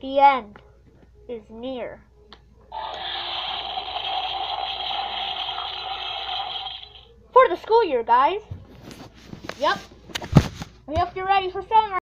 The end is near. For the school year, guys. Yep. We hope you're ready for summer.